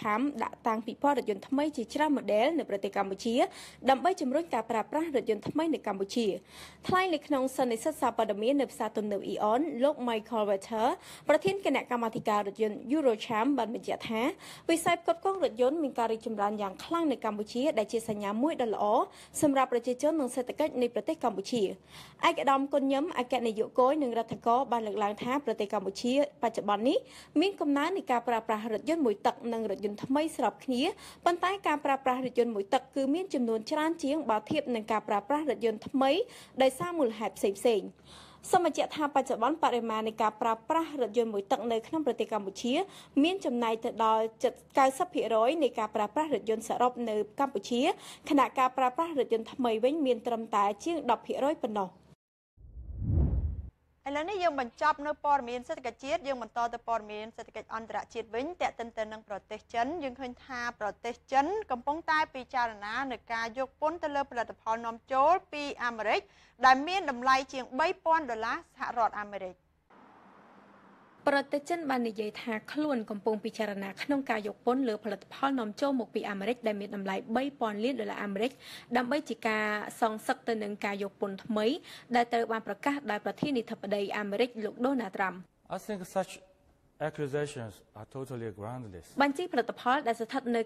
ឆាំដាក់តាំងពិព័រណ៍រថយន្តថ្មីជាច្រើន model នៅប្រទេសកម្ពុជាដើម្បីជំរុញការប្រើប្រាស់រថយន្តថ្មីនៅកម្ពុជាថ្លែងនៅក្នុងសន្និសីទសារព័ត៌មាននៅផ្សារទំនើប Eon លោក Michael Wetter ប្រធានគណៈកម្មាធិការរថយន្ត Eurocham បានបញ្ជាក់ថាវិស័យផ្គត់ផ្គង់រថយន្តមានការរីកចម្រើនយ៉ាងខ្លាំងនៅកម្ពុជាដែលជាសញ្ញាមួយដ៏ល្អសម្រាប់ប្រជាជននិងសេដ្ឋកិច្ចនៃប្រទេសកម្ពុជាឯកឧត្តមគុណញឹមអគ្គនាយកគយនិងរដ្ឋកោបានលើកឡើងថាប្រទេសកម្ពុជាបច្ចុប្បន្ននេះមានកំណើននៃការប្រើប្រាស់រថយន្តមួយទឹកនិងរថយន្តថ្មីស្របគ្នាប៉ុន្តែការប្រើប្រាស់រថយន្តមួយទឹកគឺមានចំនួនច្រើនជាងបើធៀបនឹងការប្រើប្រាស់រថយន្តថ្មីដោយសារមូលហេតុផ្សេងៗសូមបញ្ជាក់ថាបច្ចុប្បន្នបរិមាណនៃការប្រើប្រាស់រថយន្តមួយទឹកនៅក្នុងប្រទេសកម្ពុជា មានចំណែកទៅដល់90%នៃការប្រើប្រាស់រថយន្តសរុបនៅកម្ពុជាខណៈការប្រើប្រាស់រថយន្តថ្មីវិញមានត្រឹមតែជាង10%ប៉ុណ្ណោះ។ ឥឡូវនេះយើងបញ្ចប់នៅព័ត៌មានសេដ្ឋកិច្ចជាតិយើងបន្តទៅព័ត៌មានសេដ្ឋកិច្ចអន្តរជាតិវិញតេតិនទៅនឹងប្រទេសចិនយើងឃើញថាប្រទេសចិន កំពុងតែពិចារណានឹងការយកពន្ធទៅលើផលិតផលនាំចូលពីអាមេរិកដែលមានតម្លៃជាង3000ដុល្លារសហរដ្ឋអាមេរិក ប្រទេសចិនបាននិយាយថាខ្លួនកំពុងពិចារណាក្នុងការយកពន្ធលើផលិតផលនាំចូលមកពីអាមេរិកដែលមានតម្លៃ3000លានដុល្លារអាមេរិកដើម្បីជាការសងសឹកទៅនឹងការយកពន្ធថ្មីដែលត្រូវបានប្រកាសដោយប្រធានាធិបតីអាមេរិកលោក Donald Trump I think such accusations are totally groundless បញ្ជីផលិតផលដែលស្ថិតនៅ